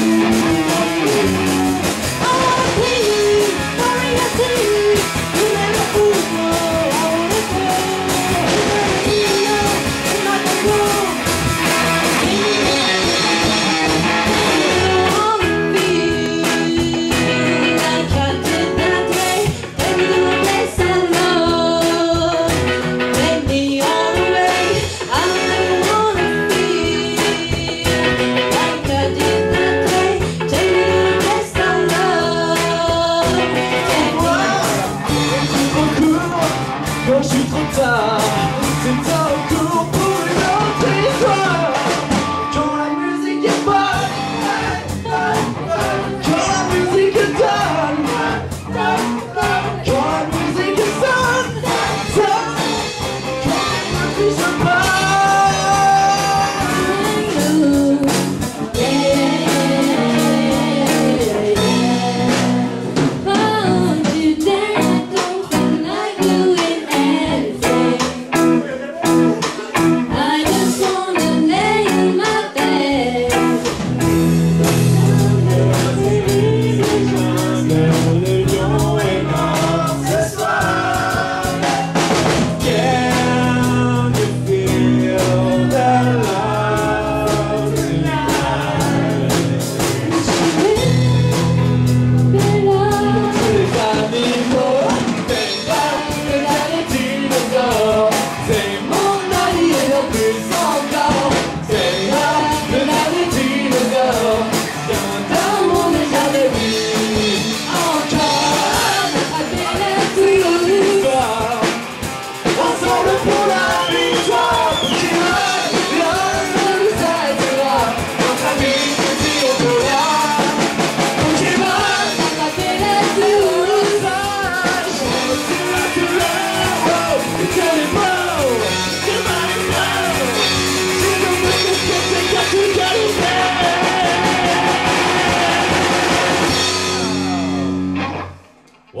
Yeah.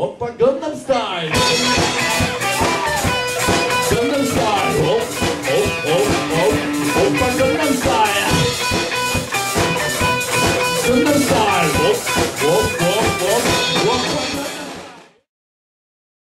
Oppa Gangnam Style. Gangnam Style. Oh, oh, oh, oh. Oppa Gangnam Style. Gangnam Style. Oh, oh, oh.